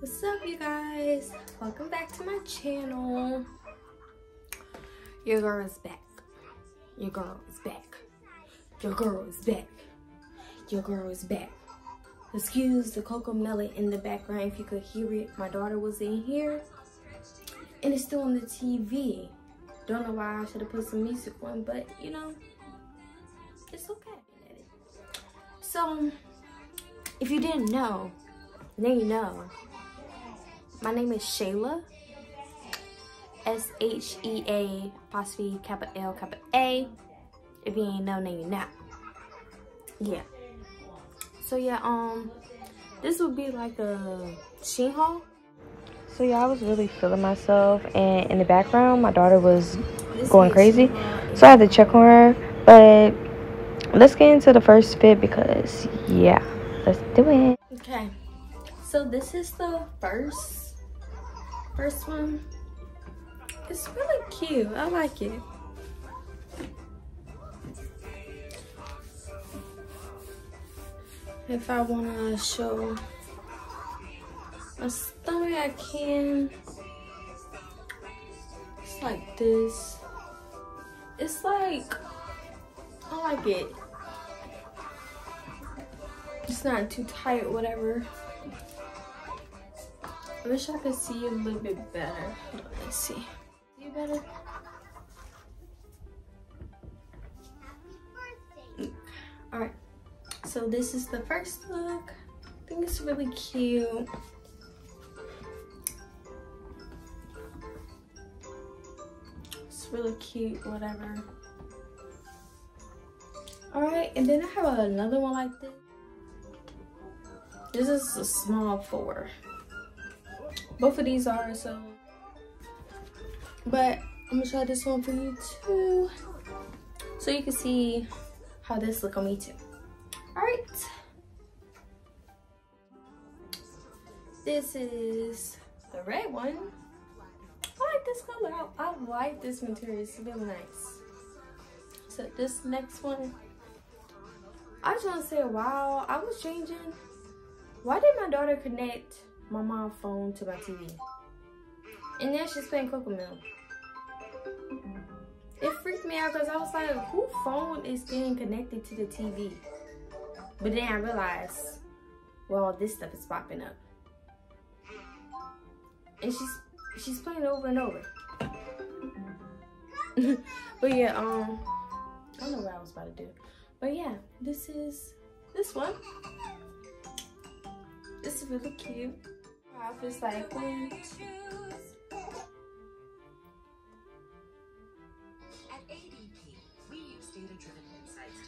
What's up you guys? Welcome back to my channel. Your girl is back. Your girl is back. Your girl is back. Your girl is back. Excuse the Cocomelon in the background if you could hear it. My daughter was in here and it's still on the TV. Don't know why I should have put some music on, but you know, it's okay. So, if you didn't know, now you know. My name is Shayla. S-H-E-A apostrophe kappa L kappa A. If you ain't know, now you know. Yeah. So yeah, um, this would be like a Shein haul. So yeah, I was really feeling myself and in the background, my daughter was going crazy. So I had to check on her. But let's get into the first fit because yeah, let's do it. Okay. So this is the first first one. It's really cute. I like it. If I want to show my stomach, I can. It's like this. It's like, I like it. It's not too tight, whatever. I wish I could see you a little bit better. Let's see. See you better? Alright. So this is the first look. I think it's really cute. It's really cute, whatever. Alright, and then I have another one like this. This is a small four. Both of these are, so. But I'm gonna try this one for you too. So you can see how this look on me too. All right. This is the red one. I like this color. I, I like this material. It's really nice. So this next one, I just want to say, wow, I was changing. Why did my daughter connect my mom's phone to my TV? And then she's playing Cocomelon. It freaked me out because I was like, who phone is getting connected to the TV? But then I realized, well, this stuff is popping up. And she's she's playing over and over. but yeah, um, I don't know what I was about to do. But yeah, this is this one. This is really cute. Outfit's like one,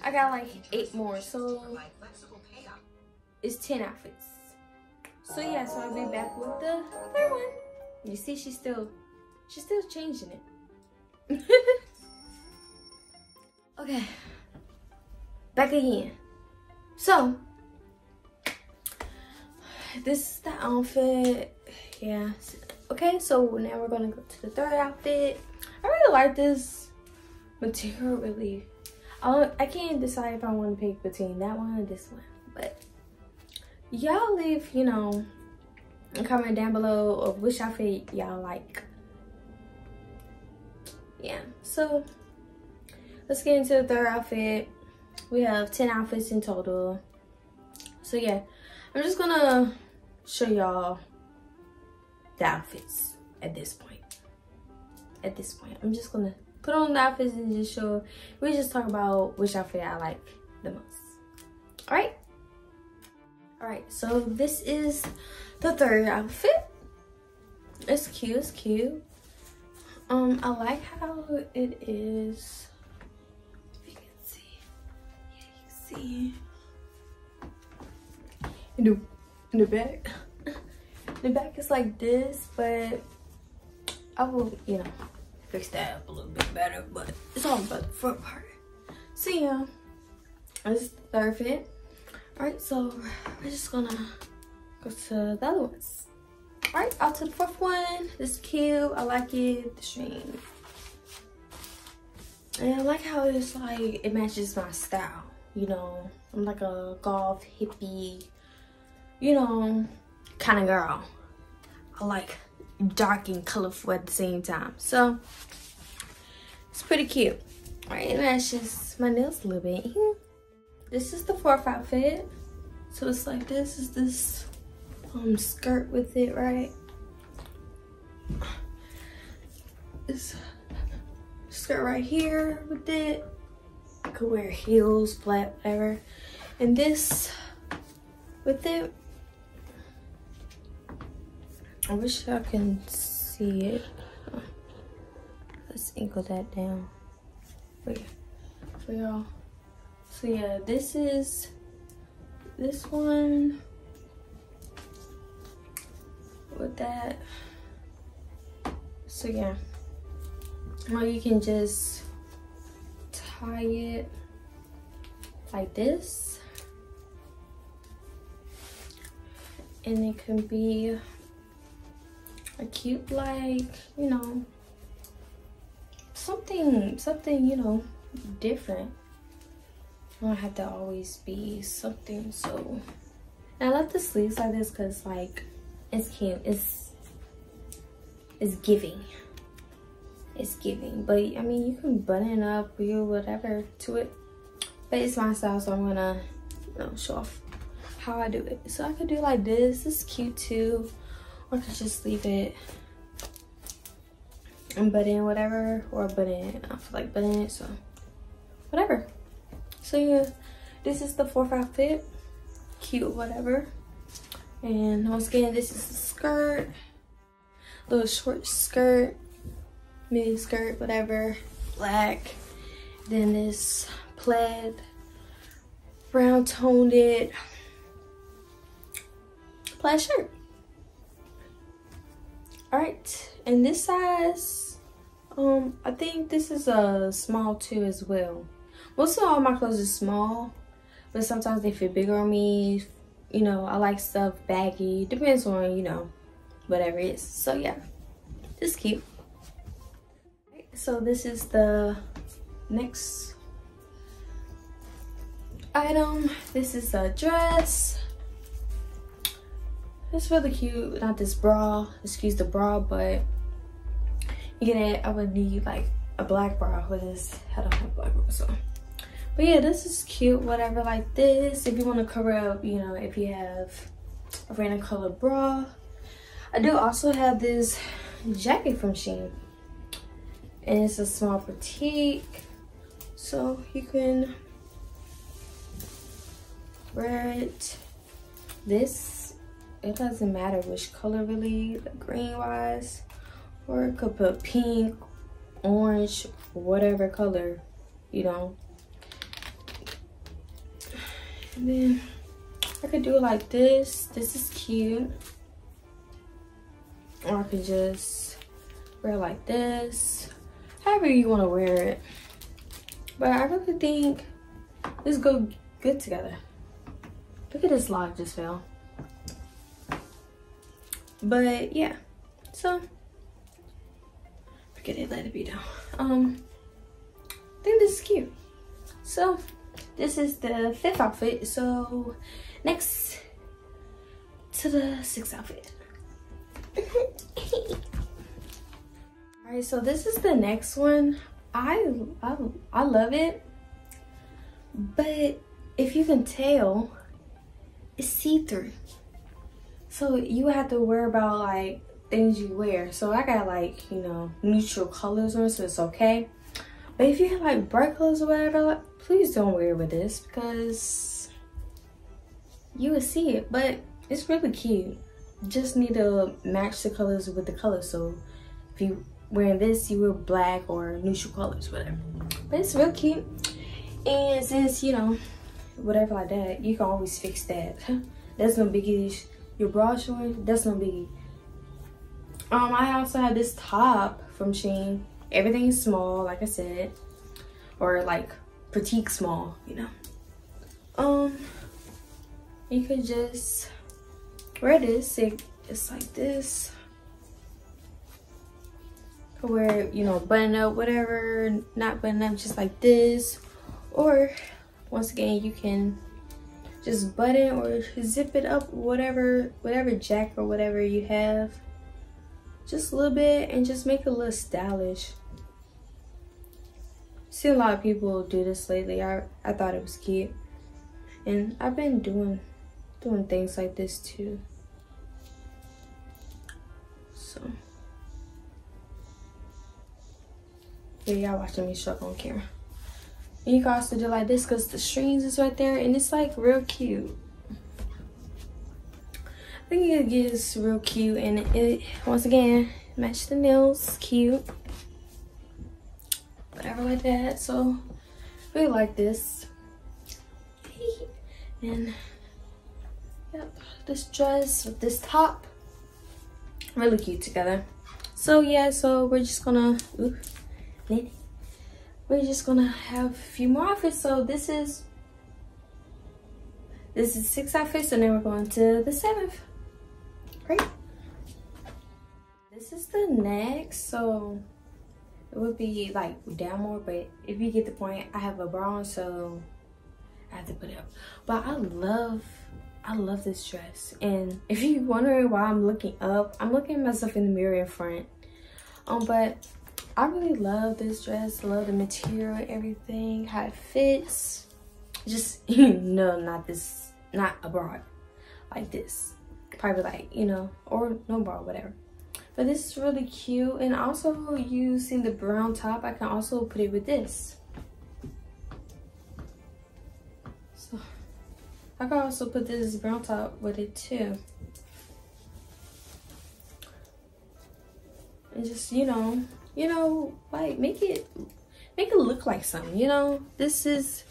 I got like eight more, so it's 10 outfits. So yeah, so I'll be back with the third one. You see, she's still, she's still changing it. okay, back again. So, this is the outfit. Yeah. Okay, so now we're gonna go to the third outfit. I really like this material, really I, I can't decide if I want to pick between that one or this one. But y'all leave, you know, a comment down below of which outfit y'all like. Yeah, so let's get into the third outfit. We have 10 outfits in total. So yeah, I'm just gonna show y'all the outfits at this point. At this point, I'm just gonna put on the outfits and just show. We just talk about which outfit I like the most. All right all right so this is the third outfit. It's cute it's cute. Um I like how it is. If you can see. Yeah you can see in the in the back the back is like this but I will you know fix that up a little bit better, but it's all about the front part. So yeah, this is the third fit. All right, so we're just gonna go to the other ones. All right, out to the fourth one. This is cute, I like it, the string. And I like how it's like, it matches my style, you know. I'm like a goth hippie, you know, kind of girl. I like dark and colorful at the same time. So it's pretty cute. All right, it just my nails a little bit. This is the fourth outfit. So it's like this is this um skirt with it, right? This skirt right here with it. I could wear heels, flat, whatever. And this with it. I wish I can see it. Let's angle that down. Wait, for y'all. So yeah, this is this one with that. So yeah, or you can just tie it like this. And it can be a cute like, you know, something, something, you know, different. I don't have to always be something so. And I love the sleeves like this because like, it's cute. It's, it's giving. It's giving. But I mean, you can button up or whatever to it. But it's my style, so I'm gonna you know, show off how I do it. So I could do like this. This is cute too. I could just leave it. And button whatever or button I feel like button it so whatever. So yeah this is the fourth outfit. Cute whatever. And once again this is the skirt. Little short skirt mini skirt whatever. Black. Then this plaid. Brown toned it. Plaid shirt all right and this size um i think this is a small too as well. Most of all my clothes are small but sometimes they fit bigger on me. You know i like stuff baggy depends on you know whatever it is. So yeah this cute so this is the next item. This is a dress it's really cute. Not this bra. Excuse the bra but you get it. I would need like a black bra with this. I don't have black bra so. But yeah this is cute. Whatever like this. If you want to cover up you know if you have a random color bra. I do also have this jacket from Shein. And it's a small petite so you can wear it. This it doesn't matter which color really, green wise, or it could put pink, orange, whatever color, you know. And then I could do it like this. This is cute. Or I could just wear like this. However you want to wear it. But I really think this go good together. Look at this lock just fell but yeah. So forget it let it be down um i think this is cute. So this is the fifth outfit. So next to the sixth outfit. All right so this is the next one. I, I i love it. But if you can tell it's see-through so you have to worry about like things you wear. So I got like, you know, neutral colors on so it's okay. But if you have like bright colors or whatever, please don't wear with this because you will see it. But it's really cute. Just need to match the colors with the color. So if you wearing this, you wear black or neutral colors, whatever. But it's real cute. And since, you know, whatever like that, you can always fix that. That's no biggie your bra showing, that's no biggie. Um, I also have this top from Shein. Everything is small, like I said. Or like petite small, you know. Um, you could just wear this. It, it's like this. Wear, you know, button up, whatever. Not button up, just like this. Or, once again, you can just button or zip it up whatever whatever jack or whatever you have just a little bit and just make it a little stylish. See a lot of people do this lately. I, I thought it was cute. And I've been doing doing things like this too. So yeah, y'all watching me struggle on camera. And you can also do like this because the strings is right there and it's like real cute. I think it gets real cute and it, once again, match the nails, cute. Whatever like that. So, really like this. And, yep, this dress with this top, really cute together. So yeah, so we're just gonna, ooh, we're just gonna have a few more outfits. So this is, this is six outfits and then we're going to the seventh. Great. This is the next, so it would be like down more, but if you get the point, I have a bra on, so I have to put it up. But I love, I love this dress. And if you're wondering why I'm looking up, I'm looking at myself in the mirror in front. Um, but I really love this dress. love the material, everything, how it fits. Just, no, not this, not a bra, like this. Probably like, you know, or no bra, whatever. But this is really cute. And also using the brown top, I can also put it with this. So, I can also put this brown top with it too. And just, you know, you know, like make it make it look like something, you know? This is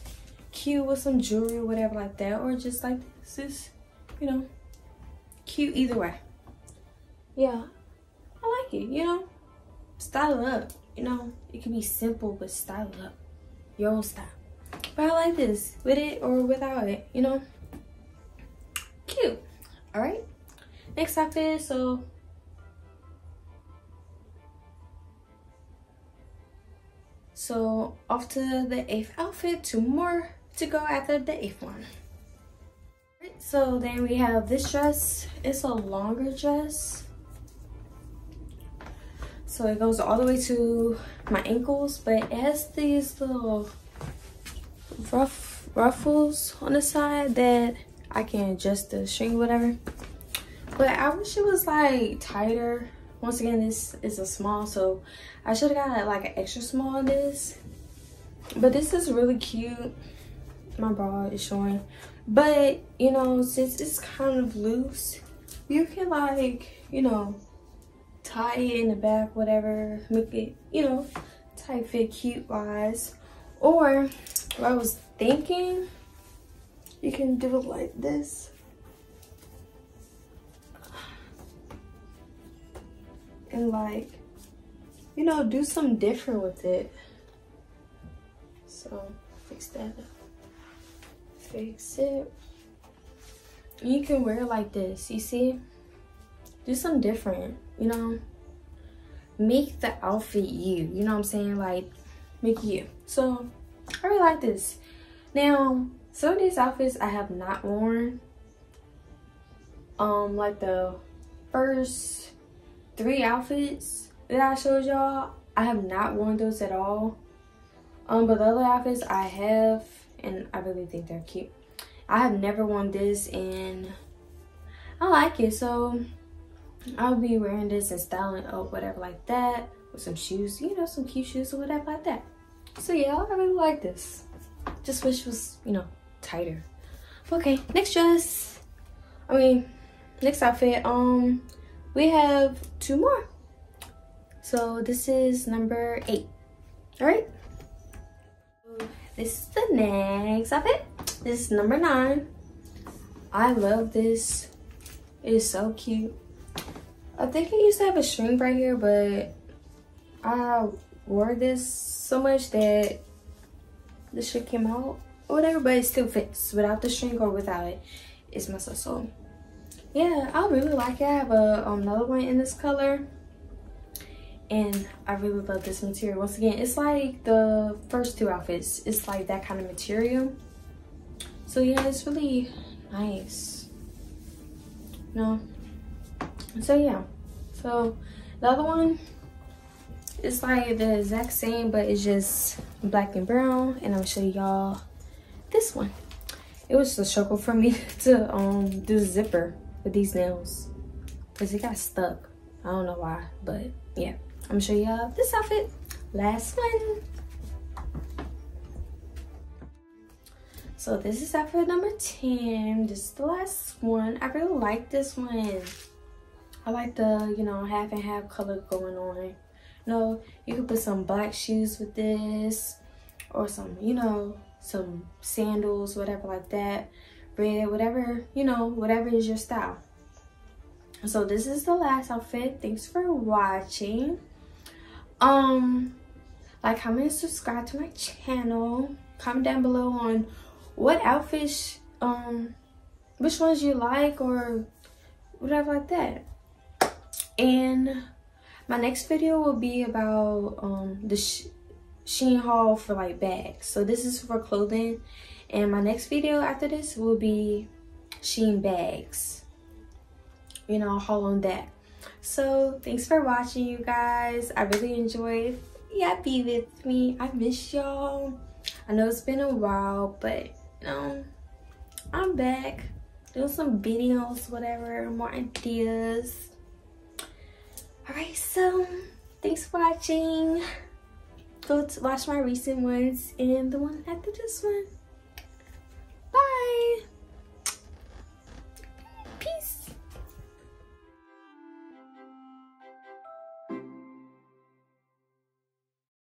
cute with some jewelry or whatever like that. Or just like this is, you know, cute either way. Yeah, I like it, you know? Style up, you know? It can be simple, but style up. Your own style. But I like this, with it or without it, you know? Cute. Alright. Next outfit, so So off to the eighth outfit, two more to go after the eighth one. so then we have this dress. It's a longer dress. So it goes all the way to my ankles, but it has these little rough ruffles on the side that I can adjust the string whatever. But I wish it was like tighter once again this is a small so i should have got like an extra small of this. But this is really cute. My bra is showing. But you know since it's kind of loose you can like you know tie it in the back whatever make it you know tight fit cute wise or what i was thinking you can do it like this and like, you know, do something different with it. So fix that up. Fix it. You can wear it like this, you see? Do something different, you know? Make the outfit you, you know what I'm saying? Like, make you. So, I really like this. Now, some of these outfits I have not worn. Um, like the first three outfits that I showed y'all, I have not worn those at all. Um, but the other outfits I have, and I really think they're cute. I have never worn this, and I like it. So I'll be wearing this and styling up, whatever like that, with some shoes, you know, some cute shoes or whatever like that. So yeah, I really like this. Just wish it was, you know, tighter. Okay, next dress. I mean, next outfit. Um, we have two more. So this is number eight. All right. This is the next outfit. This is number nine. I love this. It is so cute. I think I used to have a string right here, but I wore this so much that the shit came out or whatever, but it still fits without the string or without it. It's my so yeah, I really like it. I have a, another one in this color. And I really love this material. Once again, it's like the first two outfits. It's like that kind of material. So yeah, it's really nice. No. So yeah. So The other one, it's like the exact same, but it's just black and brown. And I'm gonna show y'all this one. It was a struggle for me to um do the zipper with these nails because it got stuck. I don't know why, but yeah. I'm gonna show y'all this outfit. Last one. So this is outfit number 10. This is the last one. I really like this one. I like the, you know, half and half color going on. You know, you could put some black shoes with this or some, you know, some sandals, whatever like that. Red, whatever, you know, whatever is your style. So this is the last outfit. Thanks for watching. Um, like, comment, subscribe to my channel. Comment down below on what outfits um which ones you like or whatever like that and my next video will be about um the sh Shein haul for like bags so this is for clothing and my next video after this will be Shein bags. You know haul on that. So thanks for watching you guys. I really enjoyed yeah be with me. I miss y'all. I know it's been a while but you know, I'm back. Doing some videos, whatever, more ideas. Alright, so thanks for watching. Go watch my recent ones and the one after this one. Bye. Peace.